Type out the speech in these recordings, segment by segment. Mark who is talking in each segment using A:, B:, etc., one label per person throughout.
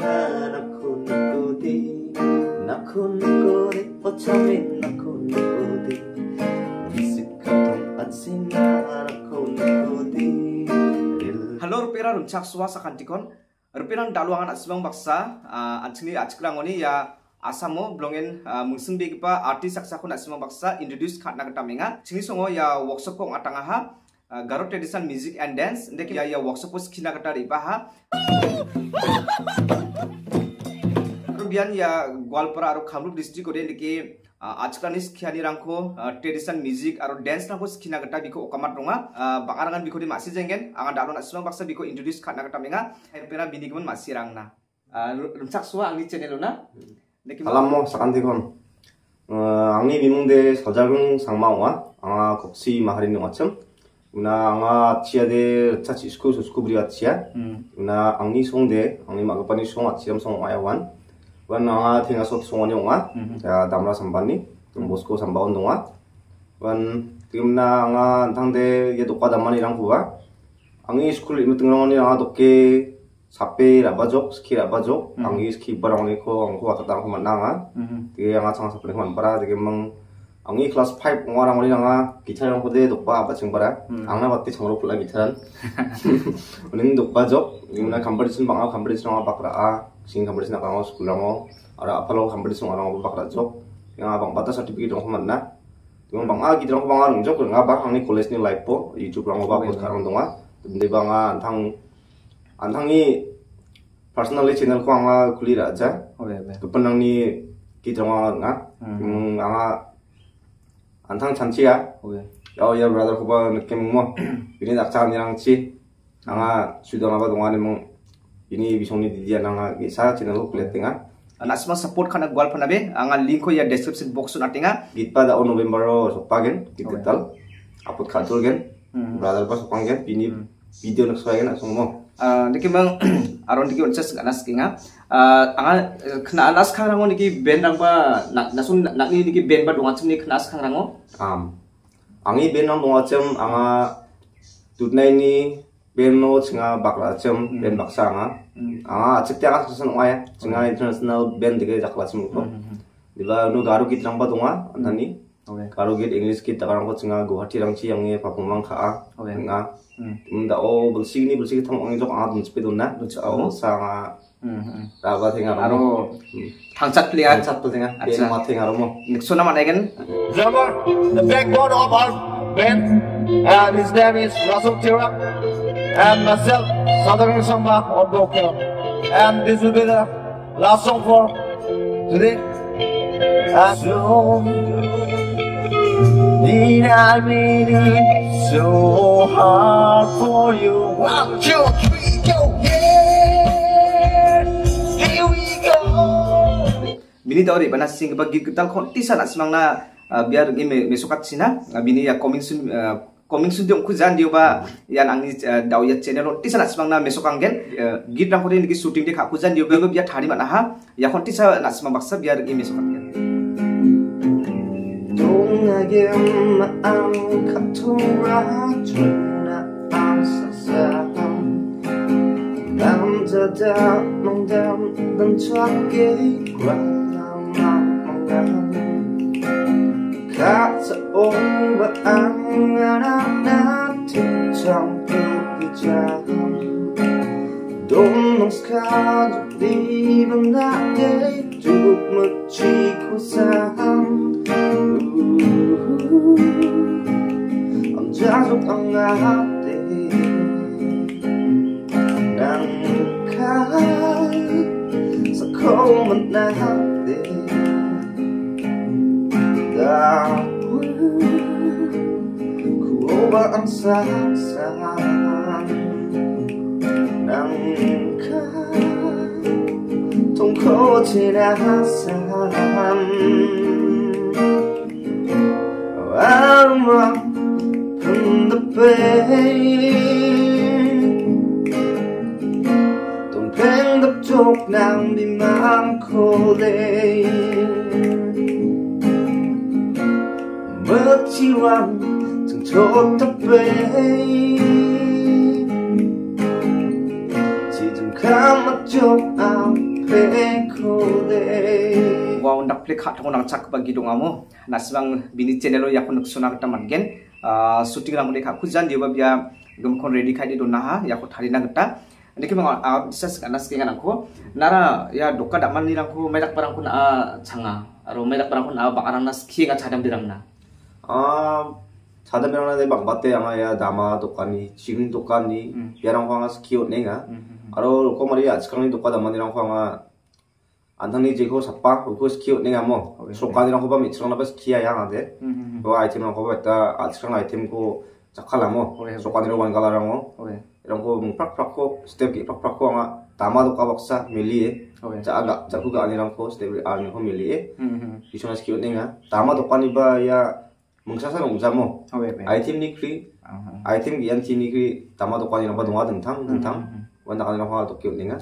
A: Naku naku di Naku naku di 어쩌면 나고 나고디 미스카통 안시나 나고 나고디
B: Halo rupira rumcak suwa sakantikon Rupira daluangan asbang baksa Anchini achkrangoni ya Asamo blongin mungsung begipa artis saksakun asbang baksa introduce khatna kata menga Chini songo ya workshop ko atangaha Garo traditional music and dance Ndeki ya ya workshop ko skina kata ribaha bian ya gwalpara aro kamrup district ode liki आजकाल खियानी रांखो traditional music और डांस रांखो स्किना गटा बिको ओकामात रोंगा बाकारांगान बिको दि मासि जेंगेन आंगा दालो नासिबां बाक्सा बिको इंट्रोड्यूस खाना गटा मेंगा हेरपेरा बिनिगमन मासि रांगना rumsak suwa angni channel na
C: alammo sakantikon angni bimungde sajagung sangmawa anga kopsi maharin ngacham una anga chiade chachi sku sku bri achia una angni songde angni magapani song achiam song ayawan wan. Nga thinga sot songoni onga ya damra sambani bosko sambaon donga wan timna nga tangde ye dokpa damani rang kuwa angi school imu tingrongoni nga dokke sape rabajok ski rabajok angi ski barangoni ko angko wata tang kuman nga. Tige nga chang sapne kuman para tige mang angi class 5 ngora ngoni nga gitar yang kode dokpa apa ching bara angna batti changro pula gitaran unin dokpa jok imna competition banga competition nga bakra a sing competition ka ngo school ngo ara apalo competition nga ngo bakra jok yang abang bata certificate ngo man na Tung bang agi drang bang arung jok nga ba angni college ni life po youtube ngo ba ko karang donga tumde banga antang antangni personally channel ko anga kuli raja kepenang ni kitrang nga anga antang chanchiya ya ya brother ko ba 느낌 mo ini dakchan chi anga sudah ngaba donga ni mong ini bisong ni dia nanga sa channel ko kulihat tengah
B: anak semua support kana gwal panabe anga link ko ya description box na tinga
C: git pada o november ro sopagen digital upload khatul gen brother pa sopangen ini video nak soagen
B: niki mang aron niki unces ganas kinga anga kena anas kharango niki band nang ba nasun nakni niki band ba donga chumni kena as kharango
C: am angi ben nang donga chem anga tutnai ni ben no chinga bakla chem ben baksa anga anga chikte anga sasan waya chinga international band dige jakla chim ko diba nu garu git rang ba donga antani garu git english git takarang ko chinga guwahati rang chi ye performance kha nga da o bulsi ni bulsi thong ang jok anga dun chipe donna o sanga raba thenga
B: aro thangchat player
C: chat to thenga ben ma thenga ro mo
B: sona managen
D: drummer, the backbone of our band, and his name is Russell Tira, and myself, Southern Samba on vocal. And this will be the last song for today. And so, did I mean it so hard for you? One, two, three, go, yeah!
B: bini dauri bana sing ba gig tal kon tisa na simang na biar gi me mesukat sina bini ya coming soon coming soon diong ku jan dio ba yan angni daw ya channel tisa na simang na mesokang gen git rang kodin gi shooting de kha ku jan dio ba biar thari mana ha ya kon tisa na simang baksa biar gi mesukat gen
A: 동하게 마음 카토라주나 안사상 남자다 농담 넘쳐게 관 samtidigt kära De de skall driva när dig Tog mot kik och sand Andra som angat dig Dan kall Så kommer nära ang sasaan ng ka tungkol sinasahan I'm up from the pain Don't bend up talk now be my calling But you are 왕 정초탑 배 지금 감막쪽 아 pekole
B: wow ndak plek khat nang chak ba gidong amo nasibang bini channel yakun suna ta mangen shooting rang mune kha khujan dia bia gum kon ready khai di do naha yakut tharina gata niki mang disas kana skinga nangko nara ya doka daman ni rangko medak parang kun a changa aro medak parang kun a bakarang nas khiga chadam dirang na
C: 아 자다면은 막 맞대 아마야 나마 독가니 지금 독가니 야랑 황아 스키오 내가 아로 꼬마리 아치강니 독가다 만이랑 황아 안탕니 제고 삽바 그거 스키오 내가 뭐 소간이랑 호바 미치랑 나바 스키야 양아데 그 아이템랑 호바 있다 아치강 아이템 고 작할라 뭐 소간이로 완가라랑 뭐 이런 거 팍팍고 스텝 기 팍팍고 아마 나마 독가 박사 밀리에 자 아가 자구가 아니랑 코 스텝 아니 호 밀리에 이소나 스키오 내가 나마 독가니 바야 뭉쳐서 웅자모 아이템 니크리 아이템 기안티 니크리 담아도 관이 넘바 동아 등탕 등탕 원다 관이 넘바 도 kiu ninga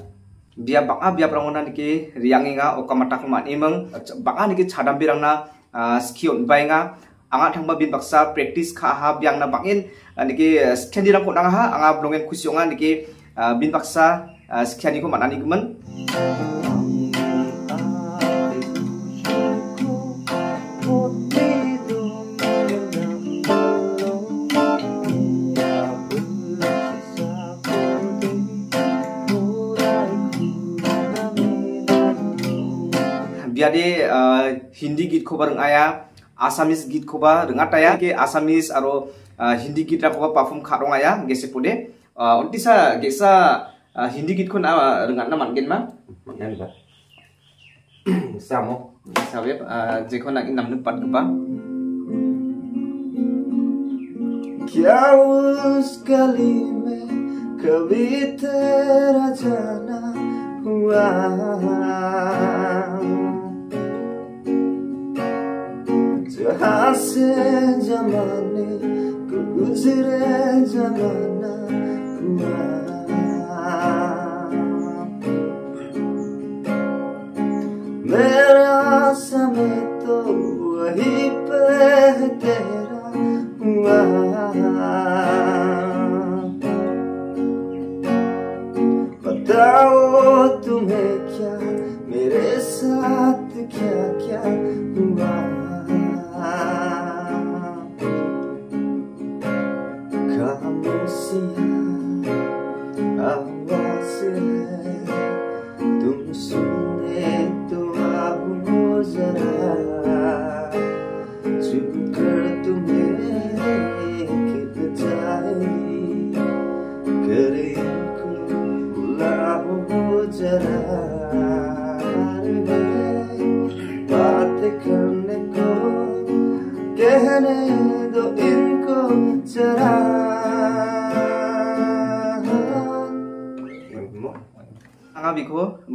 B: dia baka bia prangona niki rianginga okamata kuma imeng baka niki chadam birangna skill bainga anga thangba bin baksa practice kha ha biang na bangin niki skendi rang ko nang ha anga blongen kusionga niki bin baksa skani ko manani gumen ko ba rengat aya ke asamis aro hindi git ra ko ba perform kharong aya gese pude ontisa gesa hindi git ko na rengat na mangen ma
C: mangen ba samo
B: sabe je ko na nam pat ba
A: क्या उस गली में कभी तेरा जाना हुआ जहाँ से जमाने को गुजरे जमाना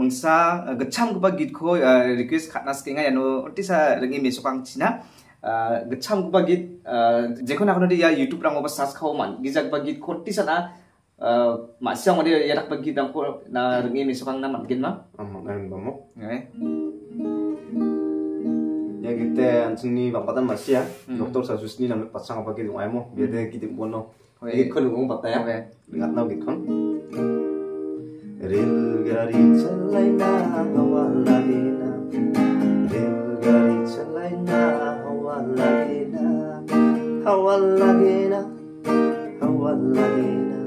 B: mengsa eh, gecham kuba git ko eh, request khatnas kenga yano otisa rengi mesokang china eh, gecham kuba git jekhon akono ya youtube rang oba search khau man. Gizak ba git ko tisa na masyang ode ya rak ba git rang ko na rengi mesokang na man gen ma?
C: Ah, Amang ngan
B: bamo
C: ya kita anjuni bangpatan masih ya. Dokter sasusni namanya pasang apa gitu ayam biar kita bono. Gitu kan ngomong patah ya. Dengar ya. ya. oh, ya. nau gitu kan hmm.
A: real रेलगाड़ी चलाइना हवा लागेना रेलगाड़ी चलाइना हवा लागेना हवा लागेना हवा लागेना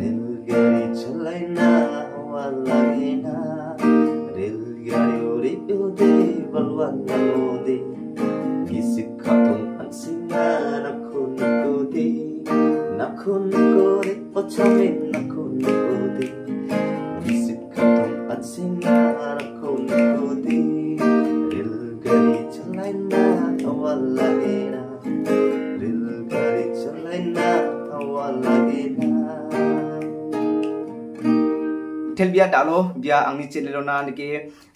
A: रेलगाड़ी चलाइना हवा लागेना रेलगाड़ी उड़ी उड़े बलवान मोदे
B: bia angni channel na niki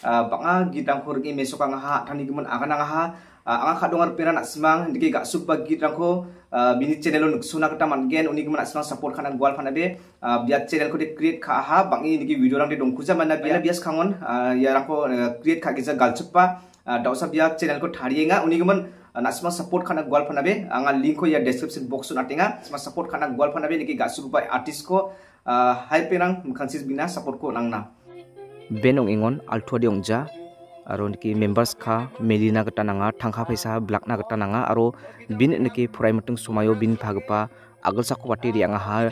B: banga gitang khur gi mesokang ha thani gumun agana ha. Anga khadongar pera nak simang niki gak sup bagi gitang ko bini channel nuk suna kata man gen uni gumun simang support khana gwal phana be. Bia channel ko de create kha ha bangi niki video rang de dong khuja mana bia. Bias khangon ya rang ko create kha gisa galchupa dausa bia channel ko tharienga uni gumun nasma support khana gwal phana be. Anga link ko ya description box na tinga. Nasma support khana gwal phana be niki gak sup artist ko. Hai perang mukhansis bina support ko nangna benong ingon altua di ongja aro niki members kha melina gata nanga thangkha paisa blakna gata nanga aro bin niki phurai mutung sumayo bin phagpa agol sakko pati rianga ha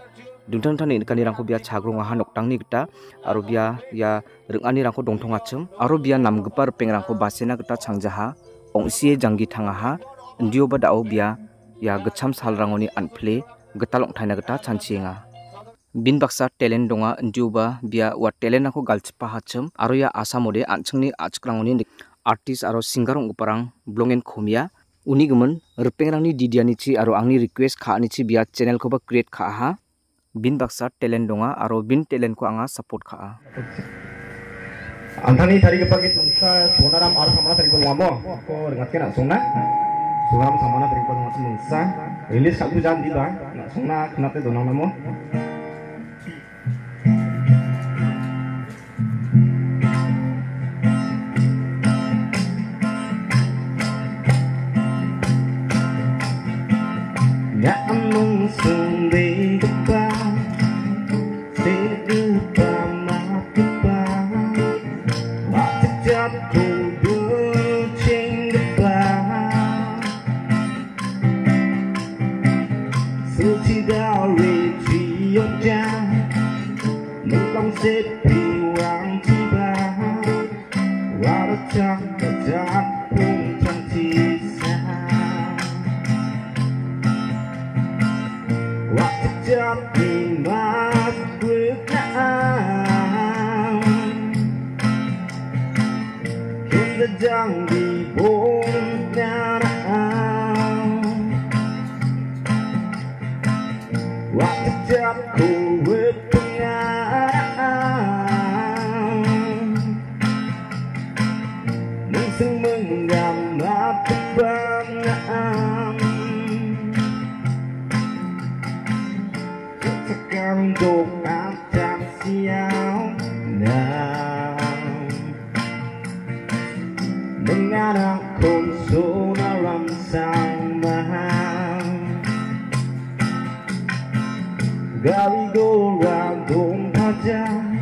B: dungtang tani kani rangko bia chagrong ha noktang ni gita aro bia ya rengani rangko dongthong achum aro bia namgpa rpeng rangko basena gita changjaha ongsie janggi thanga ha ndio ba dao bia ya gacham salrangoni anple getalong thaina gita chanchienga bin baksa talent donga njuba bia wa talent ako galchpa hachum aro ya asamode anchungni achkrangoni artist aro singer ong parang blongen khomia. Uni gumun rpengrangni didiani chi aro angni request kha ani chi bia channel ko ba create kha ha bin baksa talent donga aro bin talent ko anga support kha
E: antani tari ke pagi mungsa sonaram aro samana tari ko wamo ko ringat ke nak sona. Sonaram samana tari ko mungsa release satu jam di ba nak sona kenate donang namo said, Sang menggam apa bangaan Katakan doa
F: tak siap Dan Mengarang konsul dalam sang mahal Gali gora dong tajam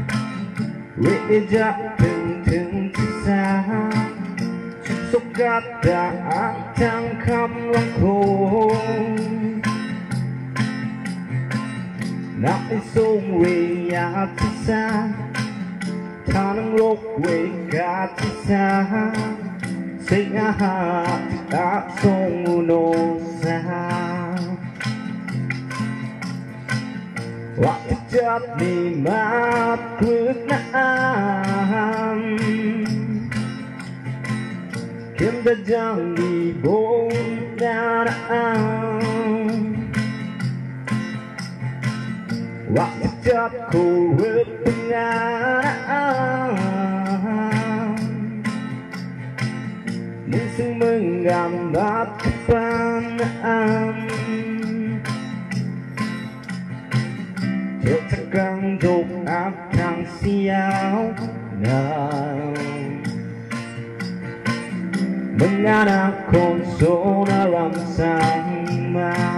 F: Rijak penting kisah cát đã trăng khắp lòng hồ Nãy sông về nhà thì xa Thả nâng lúc về nhà thì xa. Sinh hạ đã sông nô xa. Wah, it's just me, my good man in the jungle going down Rock the top cool whipping out
E: Missing mình I'm not the fun Trước thằng căng dục áp thằng xiao Nào dengan
A: akun
E: sonalam sama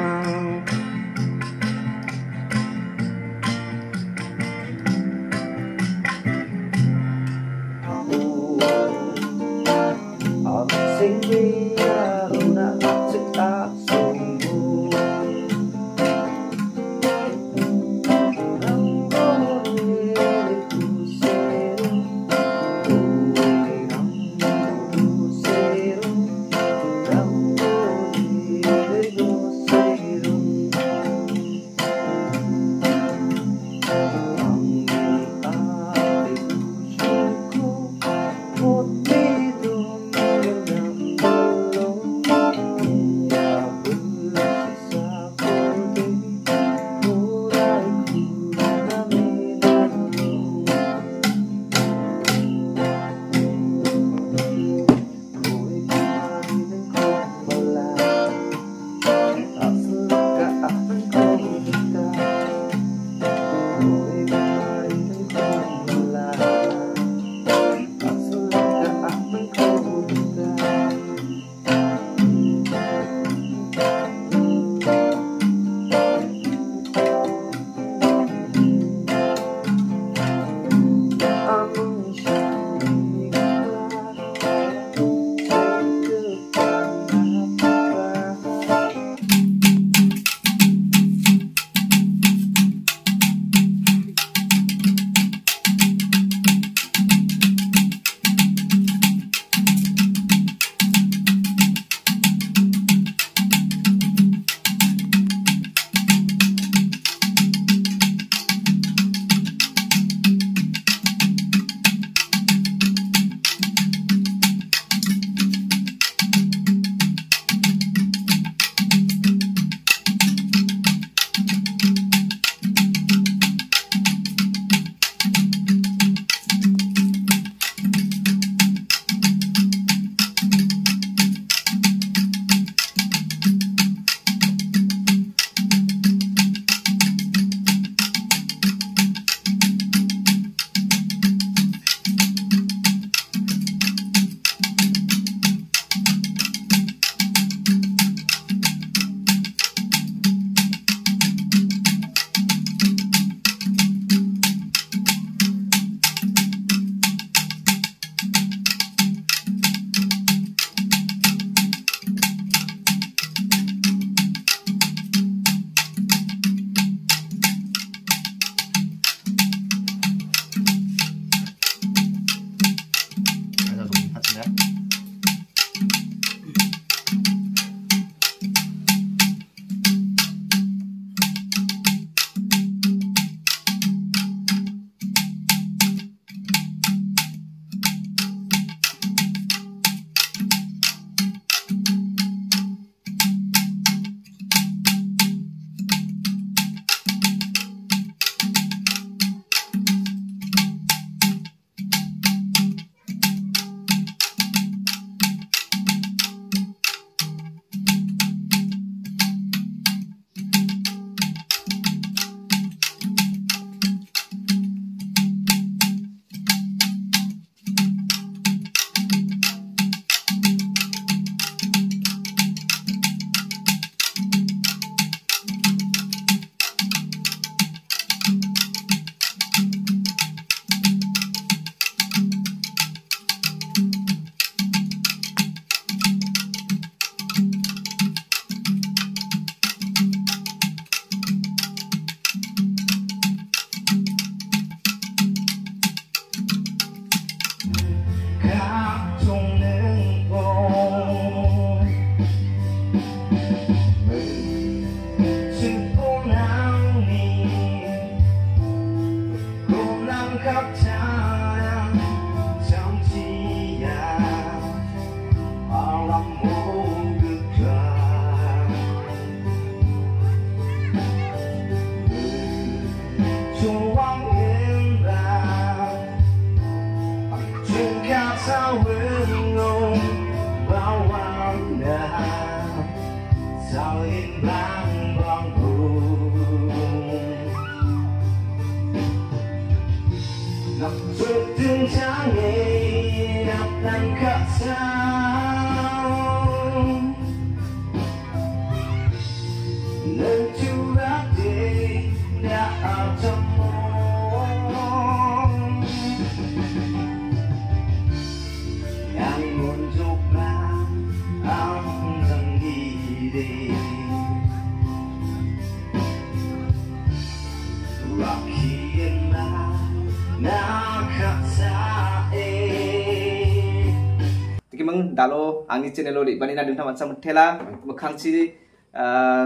E: angni channel ori bani na dungta macam tela mekangci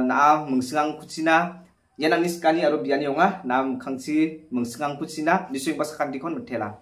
E: na mengsengang kucina yan angni skani aro biani onga na mekangci mengsengang kucina disui pasakan dikon tela